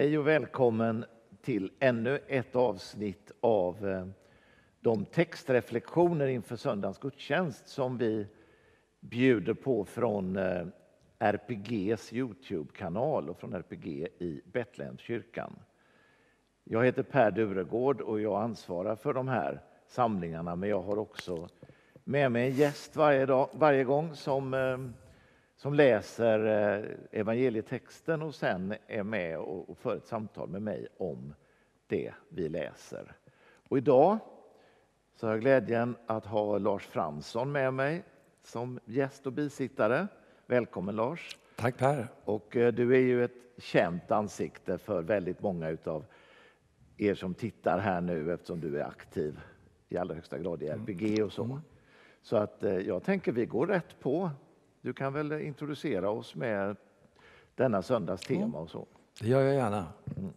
Hej och välkommen till ännu ett avsnitt av eh, de textreflektioner inför söndagens gudstjänst som vi bjuder på från eh, RPGs Youtube-kanal och från RPG i Betlehemskyrkan. Jag heter Per Duregård och jag ansvarar för de här samlingarna men jag har också med mig en gäst varje, dag, varje gång som eh, som läser eh, evangelietexten och sen är med och för ett samtal med mig om det vi läser. Och idag så har jag glädjen att ha Lars Fransson med mig som gäst och bisittare. Välkommen Lars! Tack Per! Och eh, du är ju ett känt ansikte för väldigt många av er som tittar här nu eftersom du är aktiv i allra högsta grad i RPG och så. Mm. Så att eh, jag tänker vi går rätt på. Du kan väl introducera oss med denna söndags tema och så. Det gör jag gärna. Mm.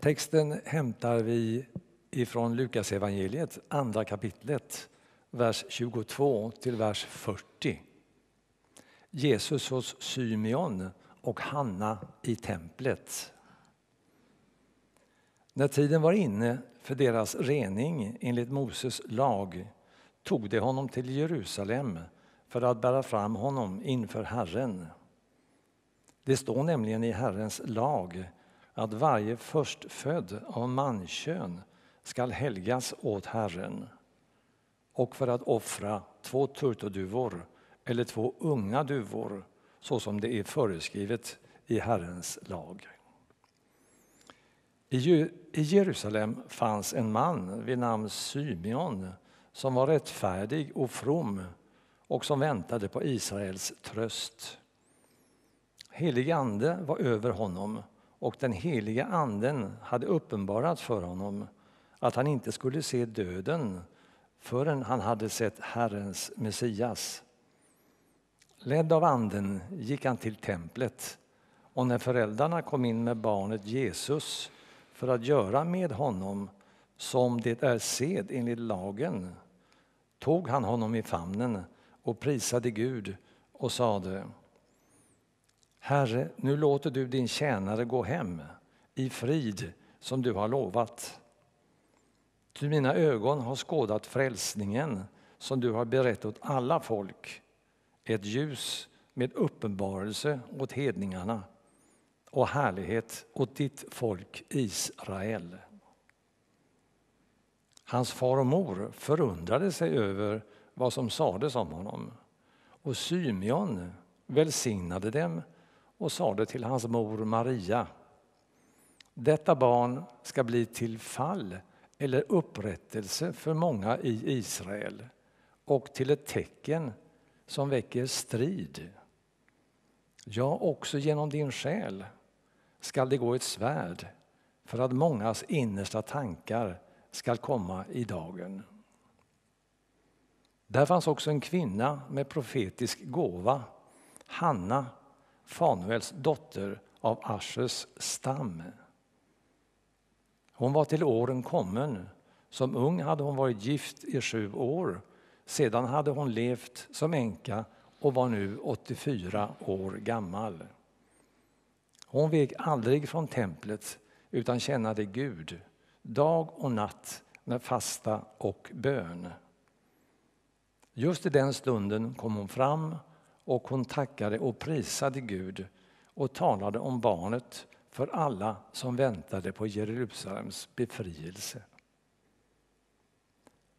Texten hämtar vi ifrån Lukas evangeliet, andra kapitlet, vers 22 till vers 40. Jesus hos Symeon och Hanna i templet. När tiden var inne för deras rening enligt Moses lag tog de honom till Jerusalem för att bära fram honom inför Herren. Det står nämligen i Herrens lag att varje förstfödd av mankön skall helgas åt Herren och för att offra två turturduvor eller två unga duvor så som det är föreskrivet i Herrens lag. I Jerusalem fanns en man vid namn Symeon som var rättfärdig och from och som väntade på Israels tröst. Helig ande var över honom och den heliga anden hade uppenbarat för honom att han inte skulle se döden förrän han hade sett Herrens Messias. Ledd av anden gick han till templet och när föräldrarna kom in med barnet Jesus för att göra med honom som det är sed enligt lagen tog han honom i famnen och prisade Gud och sade Herre, nu låter du din tjänare gå hem i frid som du har lovat. Ty mina ögon har skådat frälsningen som du har berett åt alla folk, ett ljus med uppenbarelse åt hedningarna och härlighet åt ditt folk Israel. Hans far och mor förundrade sig över vad som sades om honom. Och Symeon välsignade dem och sade till hans mor Maria Detta barn ska bli till fall eller upprättelse för många i Israel och till ett tecken som väcker strid. Ja, också genom din själ skall det gå ett svärd för att mångas innersta tankar skall komma i dagen. Där fanns också en kvinna med profetisk gåva, Hanna, Fanuels dotter av Aschers stam. Hon var till åren kommen. Som ung hade hon varit gift i sju år. Sedan hade hon levt som änka och var nu 84 år gammal. Hon vek aldrig från templet utan tjänade Gud dag och natt med fasta och bön. Just i den stunden kom hon fram och hon tackade och prisade Gud och talade om barnet för alla som väntade på Jerusalems befrielse.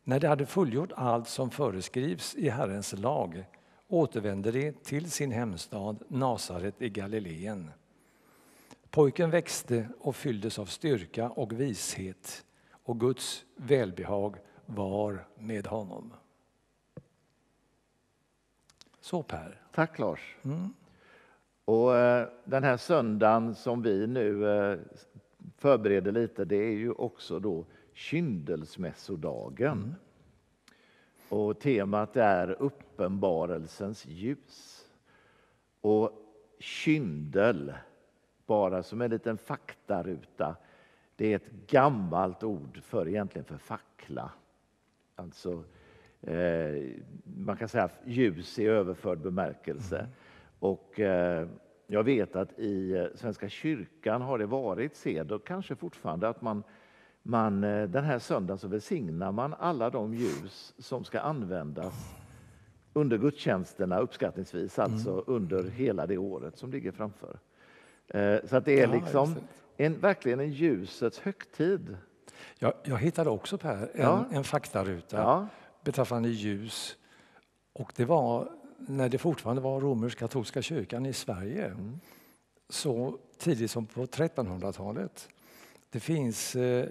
När de hade fullgjort allt som föreskrivs i Herrens lag återvände de till sin hemstad Nasaret i Galileen. Pojken växte och fylldes av styrka och vishet och Guds välbehag var med honom. Så Per. Tack Lars. Mm. Och eh, Den här söndagen som vi nu eh, förbereder lite, det är ju också då kyndelsmässodagen. Mm. Och temat är uppenbarelsens ljus. Och kyndel bara som en liten faktaruta. Det är ett gammalt ord för egentligen för fackla. Alltså, eh, man kan säga ljus i överförd bemärkelse. Mm. Och eh, jag vet att i eh, Svenska kyrkan har det varit sed och kanske fortfarande att man, man eh, den här söndagen så välsignar man alla de ljus som ska användas under gudstjänsterna uppskattningsvis, alltså mm. under hela det året som ligger framför. Eh, så att det är liksom en, verkligen en ljusets högtid. Jag, jag hittade också Per, en, ja. en faktaruta ja. beträffande ljus. Och det var när det fortfarande var romersk-katolska kyrkan i Sverige. Mm. Så tidigt som på 1300-talet. Det finns eh,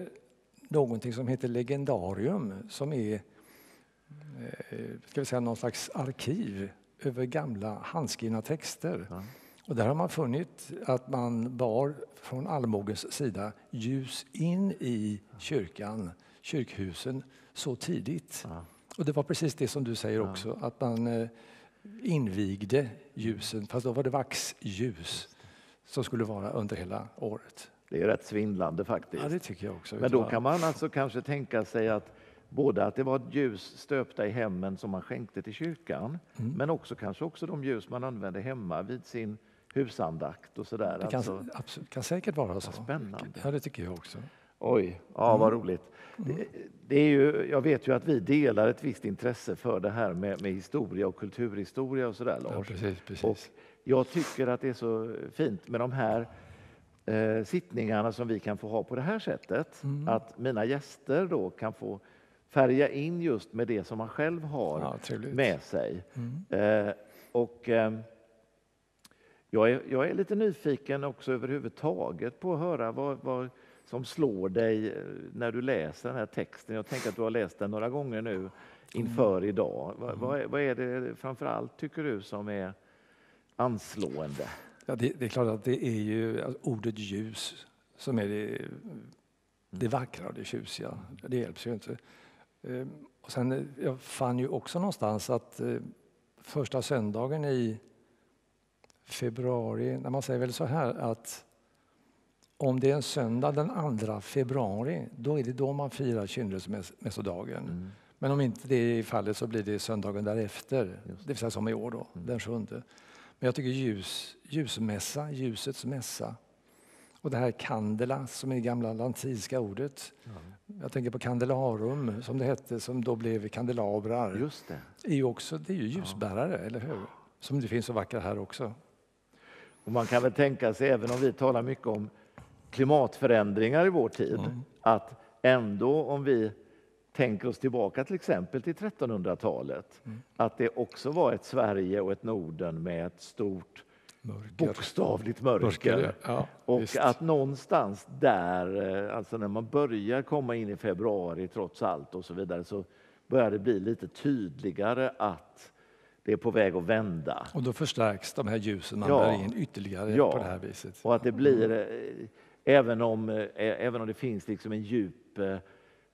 någonting som heter legendarium som är eh, ska vi säga, någon slags arkiv över gamla handskrivna texter. Ja. Och där har man funnit att man bar från allmogens sida ljus in i kyrkan, kyrkhusen, så tidigt. Ja. Och det var precis det som du säger också, ja. att man eh, invigde ljusen, fast då var det vaxljus som skulle vara under hela året. Det är rätt svindlande faktiskt. Ja, det tycker jag också. Men då kan man alltså kanske tänka sig att både att det var ljus stöpta i hemmen som man skänkte till kyrkan, mm. men också kanske också de ljus man använde hemma vid sin husandakt och sådär. Det kan, alltså, absolut, kan säkert vara så. Spännande. Ja, det tycker jag också. Oj, ja, vad mm. roligt. Mm. Det, det, är ju, jag vet ju att vi delar ett visst intresse för det här med, med historia och kulturhistoria och sådär, Lars. Ja, precis, precis. Och jag tycker att det är så fint med de här eh, sittningarna som vi kan få ha på det här sättet. Mm. Att mina gäster då kan få färga in just med det som man själv har ja, med sig. Mm. Eh, och... Eh, jag är, jag är lite nyfiken också överhuvudtaget på att höra vad, vad som slår dig eh, när du läser den här texten. Jag tänker att du har läst den några gånger nu inför mm. idag. Vad, mm. vad, är, vad är det framför allt tycker du som är anslående? Ja, det, det, är klart att det är ju ordet ljus som är det, det vackra och det tjusiga. Det hjälps ju inte. Ehm, och sen, eh, jag fann ju också någonstans att eh, första söndagen i februari, när man säger väl så här att om det är en söndag den 2 februari, då är det då man firar kynnelsemässodagen. Mm. Men om inte det är fallet så blir det söndagen därefter, det vill säga som i år då, mm. den sjunde. Men jag tycker ljus, ljusmässa, ljusets mässa. Och det här candela som är det gamla latinska ordet. Mm. Jag tänker på candelarum som det hette, som då blev kandelabrar. Just det. Är ju också, det är ju ljusbärare, ja. eller hur? Som det finns så vackra här också. Och man kan väl tänka sig, även om vi talar mycket om klimatförändringar i vår tid, mm. att ändå om vi tänker oss tillbaka till exempel till 1300-talet, mm. att det också var ett Sverige och ett Norden med ett stort mörker. bokstavligt mörker. mörker ja, och visst. att någonstans där, eh, alltså när man börjar komma in i februari trots allt och så vidare, så börjar det bli lite tydligare att det är på väg att vända. Och då förstärks de här ljusen ja. in ytterligare ja. på det här viset. Och att det blir, eh, även om, eh, även om det finns liksom en djup eh,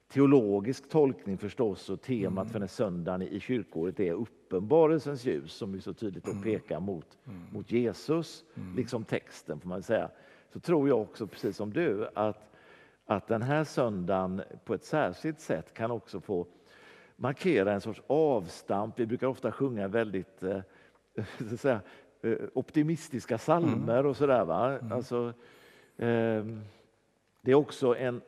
teologisk tolkning förstås och temat mm. för den söndagen i kyrkåret är uppenbarelsens ljus som ju så tydligt mm. pekar mot, mm. mot Jesus, mm. liksom texten får man säga. Så tror jag också, precis som du, att, att den här söndagen på ett särskilt sätt kan också få markera en sorts avstamp. Vi brukar ofta sjunga väldigt eh, så säga, eh, optimistiska salmer mm. och sådär. Va? Mm. Alltså, eh, det är också en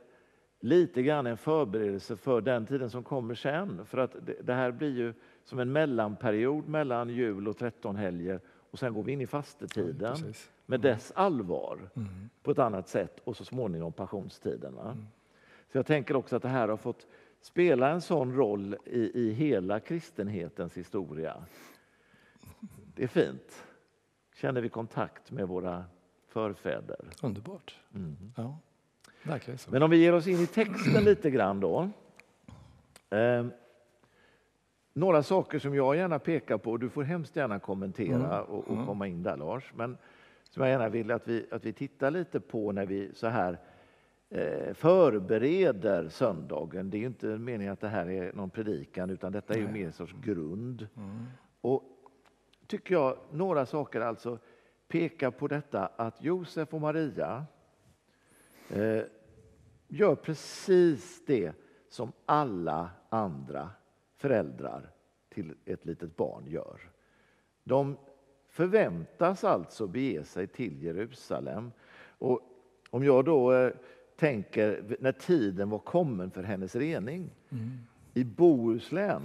lite grann en förberedelse för den tiden som kommer sen. För att det, här blir ju som en mellanperiod mellan jul och trettonhelger och sen går vi in i fastetiden ja, med mm. dess allvar mm. på ett annat sätt och så småningom passionstiden. Mm. Så jag tänker också att det här har fått spela en sån roll i, i hela kristenhetens historia. Det är fint. Känner vi kontakt med våra förfäder. Underbart. Mm. Ja, verkligen så. Men om vi ger oss in i texten lite grann då. Eh, några saker som jag gärna pekar på, du får hemskt gärna kommentera mm. och, och mm. komma in där Lars, men som jag gärna vill att vi, att vi tittar lite på när vi så här förbereder söndagen. Det är inte meningen att det här är någon predikan utan detta är ju mer en sorts grund. Mm. Och tycker jag några saker alltså pekar på detta att Josef och Maria eh, gör precis det som alla andra föräldrar till ett litet barn gör. De förväntas alltså bege sig till Jerusalem. Och om jag då eh, tänker när tiden var kommen för hennes rening. Mm. I Bohuslän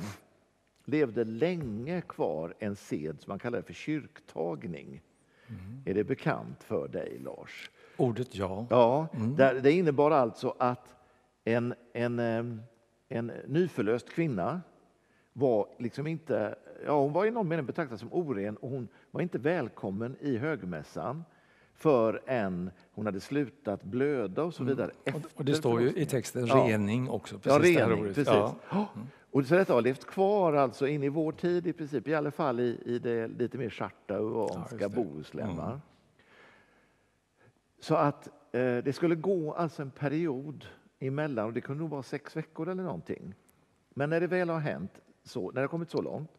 levde länge kvar en sed som man kallar för kyrktagning. Mm. Är det bekant för dig, Lars? Ordet ja. Ja, mm. det innebar alltså att en, en, en nyförlöst kvinna var liksom inte, ja, hon var i någon mening betraktad som oren och hon var inte välkommen i högmässan förrän hon hade slutat blöda och så mm. vidare. Mm. Och det står ju i texten rening också. Precis ja, rening, precis. Ja. Mm. Och så detta har levt kvar alltså in i vår tid i princip, i alla fall i, i det lite mer charta-uanska ja, Bohuslän. Mm. Så att eh, det skulle gå alltså en period emellan, och det kunde nog vara sex veckor eller någonting. Men när det väl har hänt, så, när det har kommit så långt,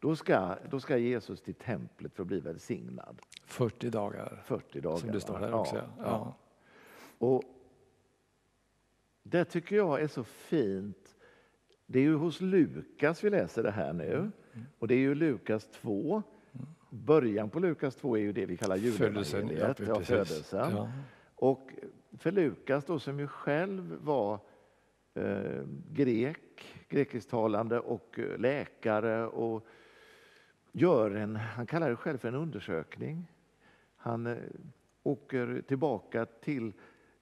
då ska, då ska Jesus till templet för att bli välsignad. 40 dagar. 40 dagar. Som det står här också. Ja, ja. Och det tycker jag är så fint. Det är ju hos Lukas vi läser det här nu. Mm. Och det är ju Lukas 2. Början på Lukas 2 är ju det vi kallar julevangeliet, ja, födelsen. Ja. Och för Lukas då, som ju själv var eh, grek, grekisktalande och eh, läkare och gör en, han kallar det själv för en undersökning. Han eh, åker tillbaka till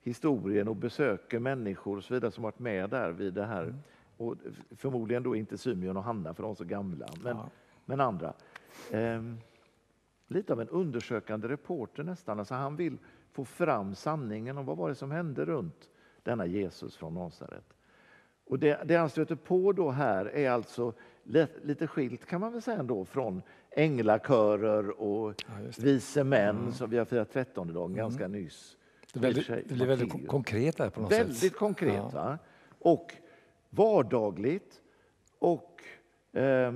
historien och besöker människor och så vidare som varit med där vid det här. Mm. Och förmodligen då inte Symeon och Hanna för de är så gamla, men, ja. men andra. Eh, lite av en undersökande reporter nästan. Alltså han vill få fram sanningen om vad var det som hände runt denna Jesus från Nasaret. Och det, det han stöter på då här är alltså lite skilt kan man väl säga ändå från änglakörer och ja, vise män mm. som vi har firat trettondedagen mm. ganska nyss. Det, väldigt, det blir väldigt konkret här på något väldigt sätt. konkret. Ja. Va? Och vardagligt och eh,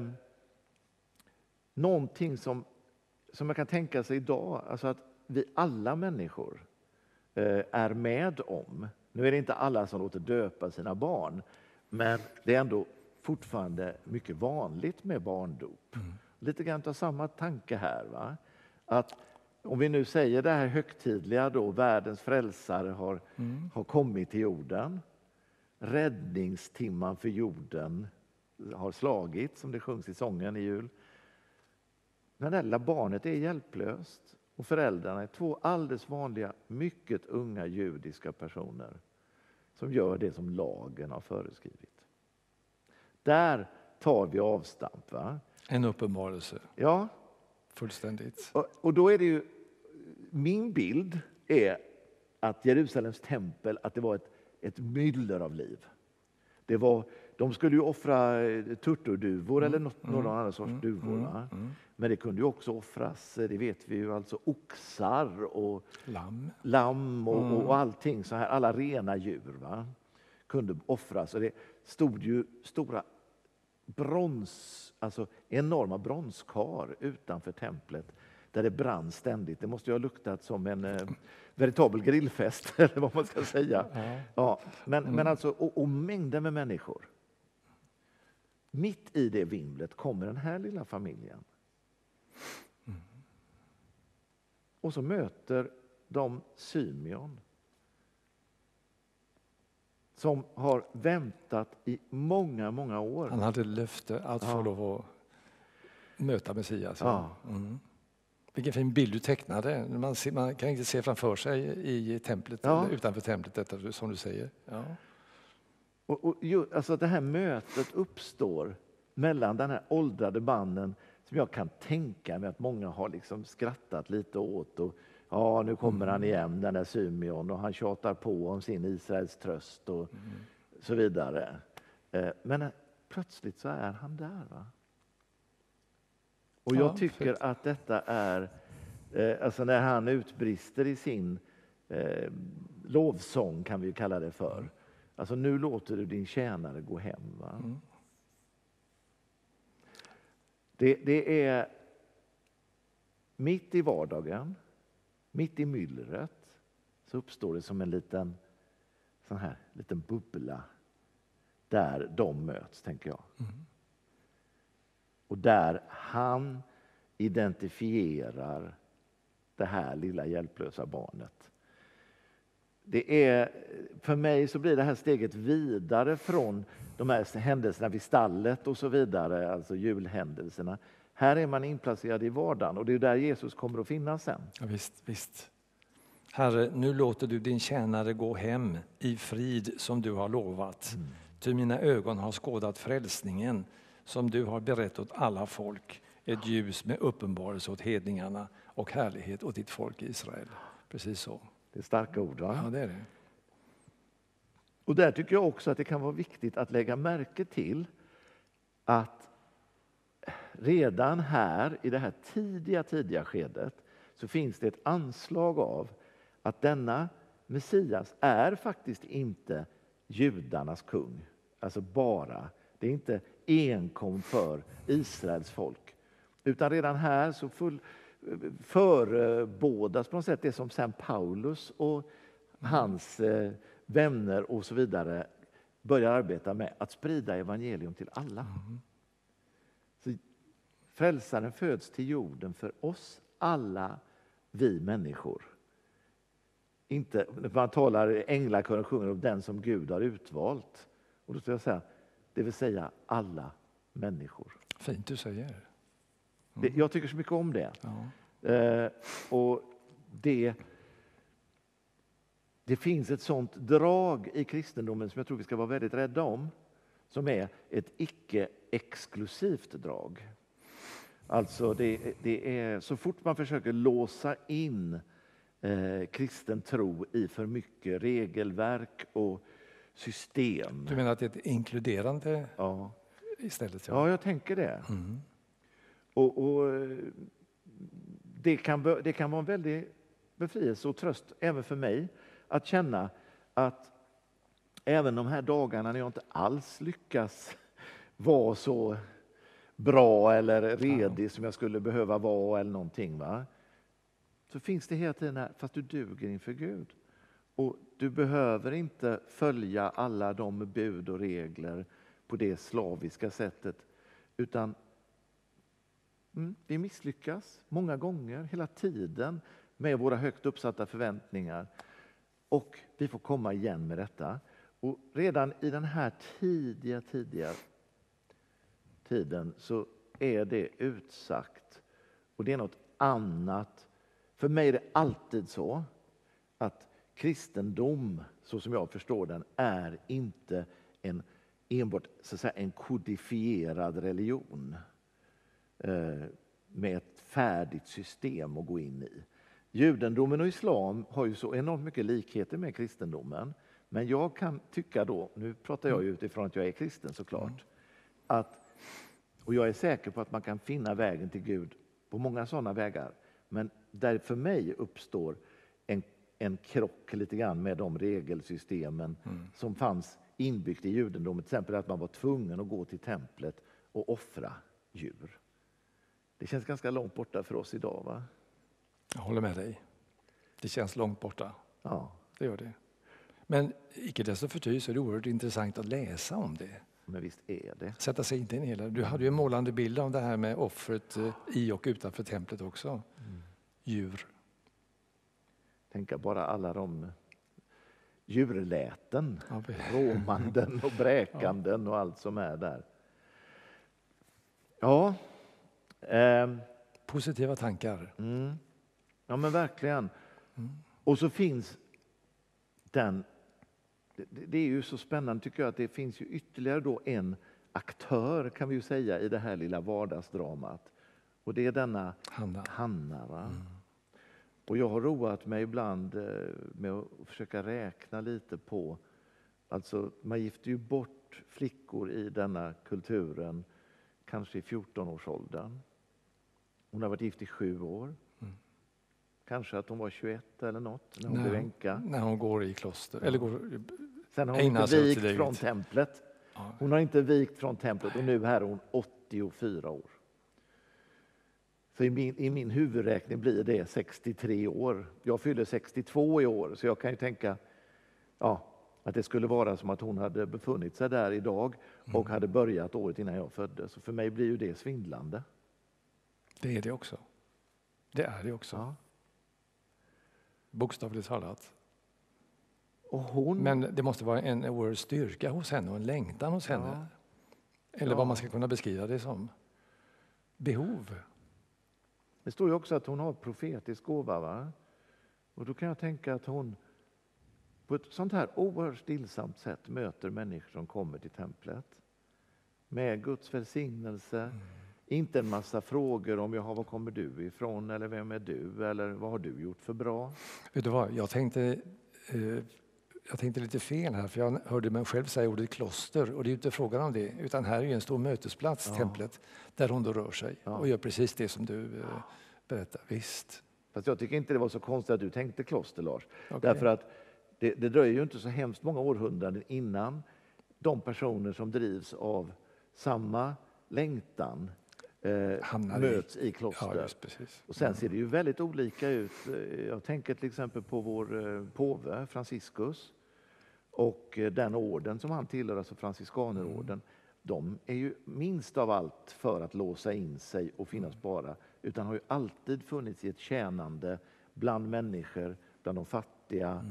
någonting som, som man kan tänka sig idag, alltså att vi alla människor eh, är med om. Nu är det inte alla som låter döpa sina barn, men det är ändå fortfarande mycket vanligt med barndop. Mm. Lite grann av samma tanke här. Va? Att om vi nu säger det här högtidliga då, världens frälsare har, mm. har kommit till jorden. Räddningstimman för jorden har slagit, som det sjungs i sången i jul. Men det lilla barnet är hjälplöst och föräldrarna är två alldeles vanliga, mycket unga judiska personer som gör det som lagen har föreskrivit. Där tar vi avstamp. Va? En uppenbarelse. Ja. Fullständigt. Och, och då är det ju, min bild är att Jerusalems tempel att det var ett, ett myller av liv. Det var, de skulle ju offra eh, turturduvor mm. eller något, mm. någon annan sorts mm. duvor. Mm. mm. Men det kunde ju också offras, eh, det vet vi ju, alltså oxar och lamm, lamm och, mm. och allting så här, alla rena djur va? kunde offras. Och det stod ju stora brons, alltså enorma bronskar utanför templet där det brann ständigt. Det måste ju ha luktat som en eh, veritabel grillfest, eller vad man ska säga. Ja. ja men, mm. men alltså, och, och mängder med människor. Mitt i det vimlet kommer den här lilla familjen. Mm. Och så möter de Symeon som har väntat i många, många år. Han hade löfte att ja. få lov att möta Messias. Ja. Mm. Vilken fin bild du tecknade. Man, ser, man kan inte se framför sig i templet, ja. utanför templet, detta som du säger. Ja. Och, och alltså det här mötet uppstår mellan den här åldrade mannen som jag kan tänka mig att många har liksom skrattat lite åt. Och, ja, nu kommer han mm. igen, den där Symeon, och han tjatar på om sin Israels tröst och mm. så vidare. Eh, men plötsligt så är han där. Va? Och jag ja, tycker fint. att detta är, eh, alltså när han utbrister i sin eh, lovsång, kan vi kalla det för. Mm. Alltså nu låter du din tjänare gå hem. Va? Mm. Det, det är mitt i vardagen, mitt i myllret, så uppstår det som en liten, sån här, liten bubbla där de möts, tänker jag. Mm. Och där han identifierar det här lilla hjälplösa barnet. Det är, för mig så blir det här steget vidare från de här händelserna vid stallet och så vidare, alltså julhändelserna. Här är man inplacerad i vardagen och det är där Jesus kommer att finnas sen. Ja, visst, visst. Herre, nu låter du din tjänare gå hem i frid som du har lovat. Mm. Ty mina ögon har skådat frälsningen som du har berett åt alla folk, ett ljus med uppenbarelse åt hedningarna och härlighet åt ditt folk Israel. Precis så. Det är starka ord. Va? Ja, det är det. Och där tycker jag också att det kan vara viktigt att lägga märke till att redan här i det här tidiga, tidiga skedet så finns det ett anslag av att denna Messias är faktiskt inte judarnas kung, alltså bara. Det är inte enkom för Israels folk. Utan redan här så full, förebådas på något sätt det som sen Paulus och hans eh, vänner och så vidare börjar arbeta med, att sprida evangelium till alla. Mm-hmm. Frälsaren föds till jorden för oss alla, vi människor. Inte, man talar änglakören sjunger om den som Gud har utvalt. Och då ska jag säga, det vill säga alla människor. Fint du säger. Mm. Jag tycker så mycket om det. Ja. Eh, och det. Det finns ett sånt drag i kristendomen som jag tror vi ska vara väldigt rädda om. Som är ett icke-exklusivt drag. Alltså det, det, är så fort man försöker låsa in eh, kristen tro i för mycket regelverk och system. Du menar att det är ett inkluderande ja. istället? Ja, jag tänker det. Mm. Och, och, det, kan, det kan vara en väldig befrielse och tröst även för mig att känna att även de här dagarna när jag inte alls lyckas vara så bra eller redig som jag skulle behöva vara eller någonting. Va? Så finns det hela tiden här, fast du duger inför Gud. Och du behöver inte följa alla de bud och regler på det slaviska sättet. Utan mm, vi misslyckas många gånger, hela tiden, med våra högt uppsatta förväntningar. Och vi får komma igen med detta. Och redan i den här tidiga, tidiga tiden så är det utsagt. Och det är något annat. För mig är det alltid så att kristendom, så som jag förstår den, är inte en, enbart så att säga, en kodifierad religion eh, med ett färdigt system att gå in i. Judendomen och islam har ju så enormt mycket likheter med kristendomen. Men jag kan tycka då, nu pratar jag mm. utifrån att jag är kristen såklart, mm. att, och jag är säker på att man kan finna vägen till Gud på många sådana vägar. Men där för mig uppstår en, en krock lite grann med de regelsystemen mm. som fanns inbyggt i judendomen. Till exempel att man var tvungen att gå till templet och offra djur. Det känns ganska långt borta för oss idag. va? Jag håller med dig. Det känns långt borta. Ja. Det gör det. Men icke desto förty så är det oerhört intressant att läsa om det. Men visst är det. Sätta sig in i hela. Du hade ju en målande bild av det här med offret eh, i och utanför templet också. Mm. Djur. Tänka bara alla de djurläten, ja, råmanden och bräkanden och allt som är där. Ja. Eh, Positiva tankar. Mm. Ja, men verkligen. Mm. Och så finns den... Det, är ju så spännande tycker jag att det finns ju ytterligare då en aktör kan vi ju säga i det här lilla vardagsdramat. Och det är denna Hanna. Hanna mm. Och jag har roat mig ibland eh, med att försöka räkna lite på... Alltså, man gifter ju bort flickor i denna kulturen, kanske i 14-årsåldern. Hon har varit gift i sju år. Mm. Kanske att hon var 21 eller något när hon när, blev änka. När hon går i kloster. Eller går, Sen har hon inte vikt från templet. Hon har inte vikt från templet och nu är hon 84 år. Så i min, i min huvudräkning blir det 63 år. Jag fyller 62 i år, så jag kan ju tänka ja, att det skulle vara som att hon hade befunnit sig där idag och mm. hade börjat året innan jag föddes. Så för mig blir ju det svindlande. Det är det också. Det är det också. Ja. Bokstavligt talat. Hon... Men det måste vara en oerhörd styrka hos henne och en längtan hos henne. Ja. Eller Ja. vad man ska kunna beskriva det som. Behov. Det står ju också att hon har profetisk gåva. Va? Och då kan jag tänka att hon på ett sånt här oerhört stillsamt sätt möter människor som kommer till templet. Med Guds välsignelse. Inte en massa frågor om jaha, var kommer du ifrån eller vem är du eller vad har du gjort för bra? Vet du vad, jag tänkte, eh, jag tänkte lite fel här för jag hörde mig själv säga ordet kloster och det är inte frågan om det utan här är ju en stor mötesplats, Ja. templet, där hon då rör sig Ja. och gör precis det som du eh, berättar. Visst. Fast jag tycker inte det var så konstigt att du tänkte kloster Lars. Okej. Därför att det, det dröjer ju inte så hemskt många århundraden innan de personer som drivs av samma längtan eh, i- möts i Ja, kloster. precis. Och sen ser det ju väldigt olika ut. Eh, Jag tänker till exempel på vår eh, påve Franciscus och eh, den orden som han tillhör, alltså franciskanerorden. De är ju minst av allt för att låsa in sig och finnas bara, utan har ju alltid funnits i ett tjänande bland människor, bland de fattiga,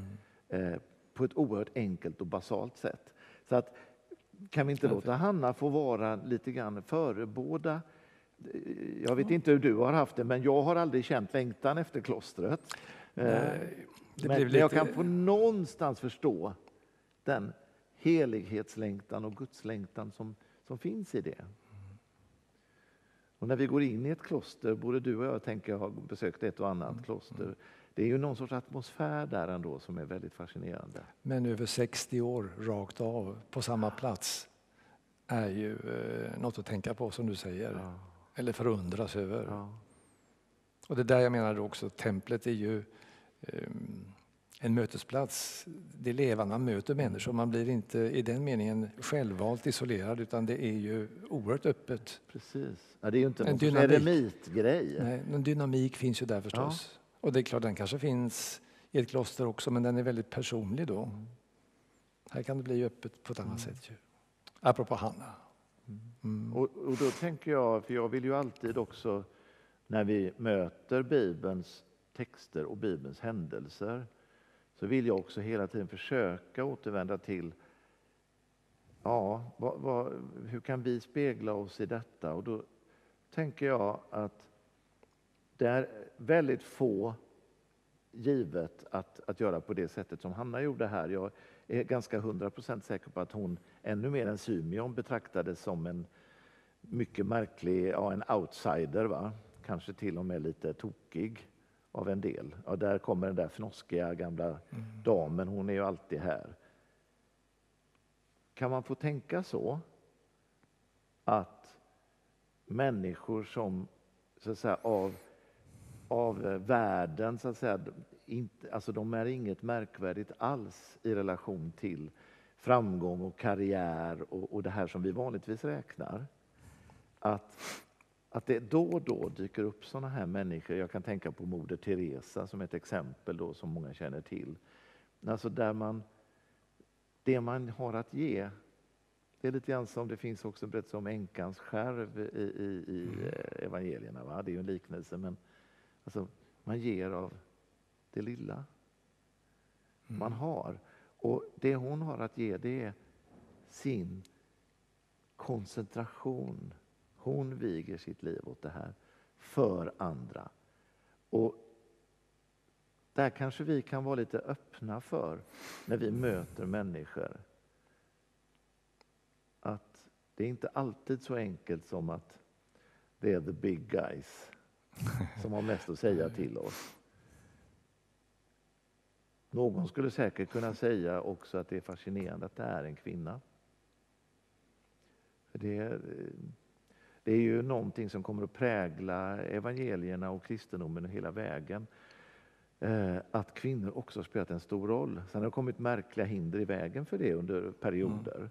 eh, på ett oerhört enkelt och basalt sätt. Så att, kan vi inte låta Hanna få vara lite grann förebåda jag vet inte hur du har haft det, men jag har aldrig känt längtan efter klostret. Eh, Nej, men men jag lite- kan på någonstans förstå den helighetslängtan och gudslängtan som, som finns i det. Och när vi går in i ett kloster, både du och jag tänker har besökt ett och annat Mm. kloster, det är ju någon sorts atmosfär där ändå som är väldigt fascinerande. Men över 60 år rakt av på samma plats är ju eh, något att tänka på som du säger. Ja. Eller förundras över. Ja. Och det är där jag menar också, templet är ju ehm, en mötesplats. Det är levande, man möter människor. Man blir inte i den meningen självvalt isolerad utan det är ju oerhört öppet. Precis. Ja, det är ju inte En någon eremitgrej. Nej, en dynamik finns ju där förstås. Och det är klart, den kanske finns i ett kloster också, men den är väldigt personlig då. Här kan det bli öppet på ett annat sätt. Ju. Apropå Hanna. Mm. Och, och då tänker jag, för jag vill ju alltid också när vi möter Bibelns texter och Bibelns händelser så vill jag också hela tiden försöka återvända till ja, vad, vad, hur kan vi spegla oss i detta? Och då tänker jag att det är väldigt få givet att, att göra på det sättet som Hanna gjorde här. Jag är ganska hundra procent säker på att hon ännu mer än Symeon betraktades som en mycket märklig, ja, en outsider, va? kanske till och med lite tokig av en del. Ja, där kommer den där fnoskiga gamla damen, hon är ju alltid här. Kan man få tänka så? Att människor som så att säga, av, av eh, världen, så att säga, inte, alltså de är inget märkvärdigt alls i relation till framgång och karriär och, och det här som vi vanligtvis räknar. Att, att det då och då dyker upp sådana här människor. Jag kan tänka på Moder Teresa som ett exempel då som många känner till. Alltså där man, det man har att ge det är lite grann som det finns också en berättelse om änkans skärv i, i, i eh, evangelierna. Va? Det är ju en liknelse, men alltså, man ger av det lilla man har. Och det hon har att ge, det är sin koncentration. Hon viger sitt liv åt det här för andra. Och där kanske vi kan vara lite öppna för när vi möter människor att det är inte alltid så enkelt som att det är the big guys som har mest att säga till oss. Någon skulle säkert kunna säga också att det är fascinerande att det är en kvinna. Det, är, det är ju någonting som kommer att prägla evangelierna och kristendomen hela vägen. Eh, Att kvinnor också har spelat en stor roll. Sen har det kommit märkliga hinder i vägen för det under perioder.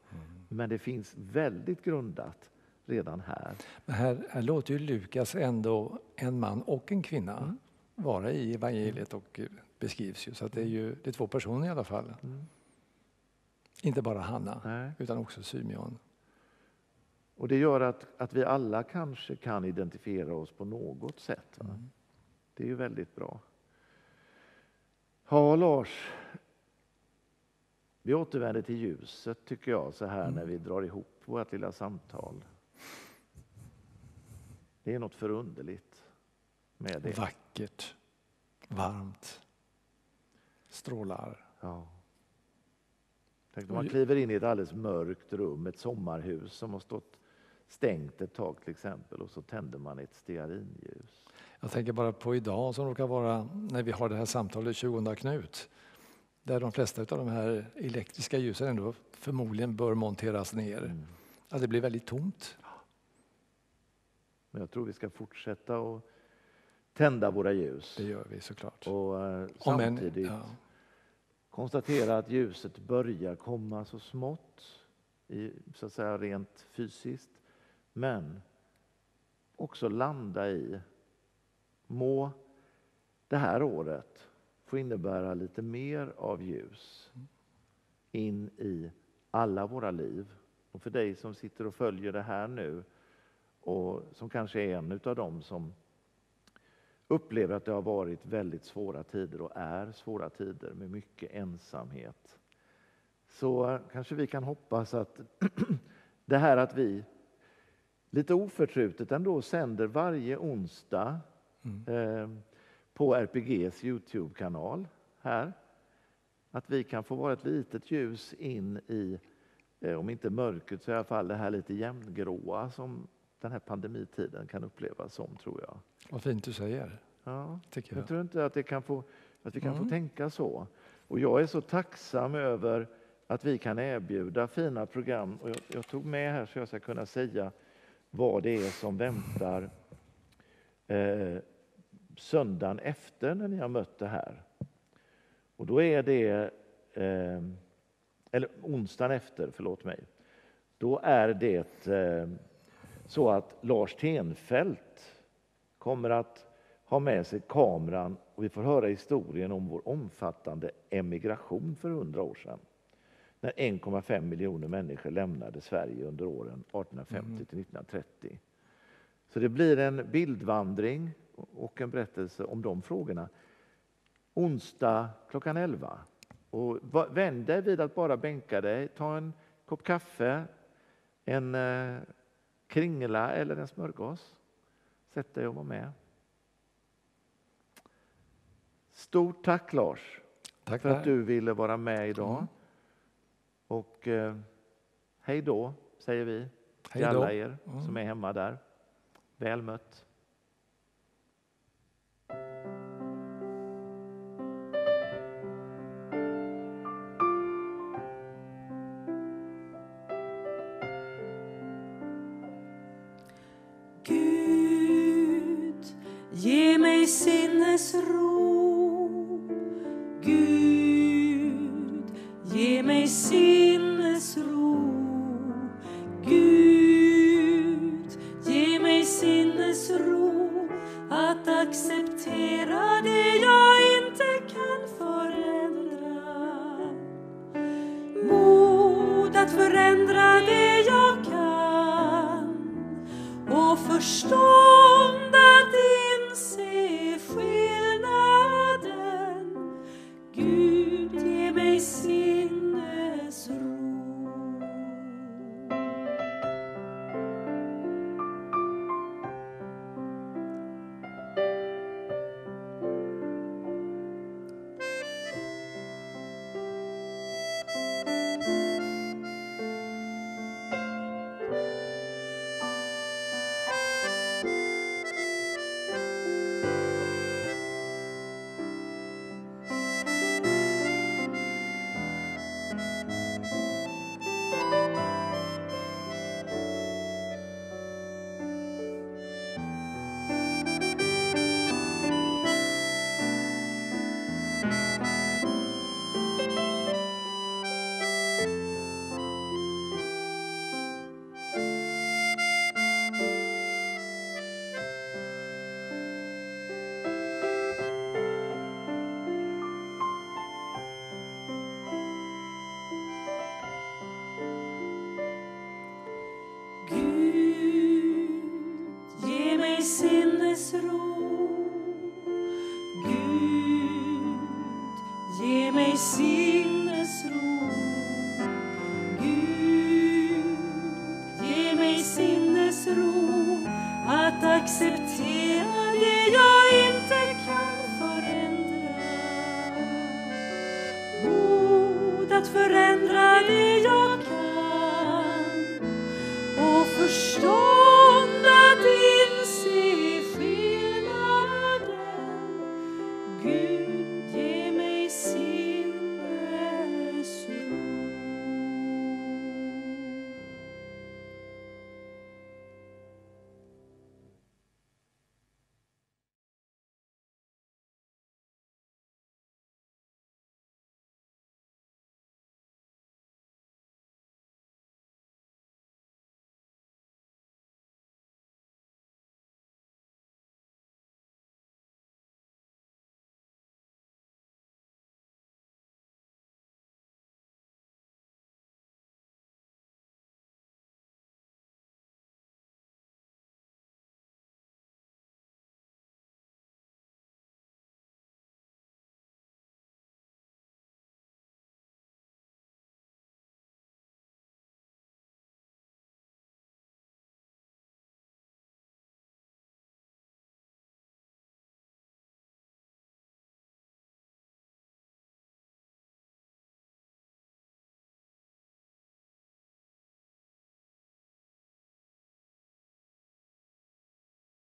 Men det finns väldigt grundat redan här. Men här, här låter ju Lukas ändå en man och en kvinna Mm. vara i evangeliet och beskrivs ju. Så det är ju det är två personer i alla fall. Mm. Inte bara Hanna, Nej. utan också Symeon. Och det gör att, att vi alla kanske kan identifiera oss på något sätt. Mm. Det är ju väldigt bra. Ja, Lars. Vi återvänder till ljuset tycker jag så här Mm. när vi drar ihop vårt lilla samtal. Det är något förunderligt med det. Vackert, varmt, strålar. Ja. Tänk om man kliver in i ett alldeles mörkt rum, ett sommarhus som har stått stängt ett tag till exempel och så tänder man ett stearinljus. Jag tänker bara på idag som råkar vara när vi har det här samtalet 20 Knut. Där de flesta av de här elektriska ljusen ändå förmodligen bör monteras ner. Mm. Ja, det blir väldigt tomt. Men jag tror vi ska fortsätta att tända våra ljus. Det gör vi såklart. Och eh, Om en- samtidigt ja. konstatera att ljuset börjar komma så smått, i, så att säga rent fysiskt. Men också landa i, må det här året få innebära lite mer av ljus in i alla våra liv. Och för dig som sitter och följer det här nu och som kanske är en av dem som upplever att det har varit väldigt svåra tider och är svåra tider med mycket ensamhet. Så kanske vi kan hoppas att det här att vi lite oförtrutet ändå sänder varje onsdag eh, på RPGs Youtube-kanal här. Att vi kan få vara ett litet ljus in i, eh, om inte mörkret så i alla fall det här lite jämngråa som den här pandemitiden kan upplevas som, tror jag. Vad fint du säger, Ja. tycker Jag jag. tror inte att, det kan få, att vi kan få Mm. tänka så. Och jag är så tacksam över att vi kan erbjuda fina program. Och jag, jag tog med här så jag ska kunna säga vad det är som väntar eh, söndagen efter när ni har mött det här. Och då är det, eh, eller onsdagen efter, förlåt mig. Då är det eh, så att Lars Tenfelt kommer att ha med sig kameran och vi får höra historien om vår omfattande emigration för hundra år sedan. När 1,5 miljoner människor lämnade Sverige under åren 1850 till 1930. Så det blir en bildvandring och en berättelse om de frågorna. Onsdag klockan 11. Och vänd dig vid att bara bänka dig, ta en kopp kaffe, en eh, kringla eller en smörgås. Sätt dig och var med. Stort tack Lars Tack för att du ville vara med idag. Mm. Och eh, hej då, säger vi till alla er Mm. som är hemma där. Väl mött. es ruido. through.